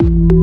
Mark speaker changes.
Speaker 1: you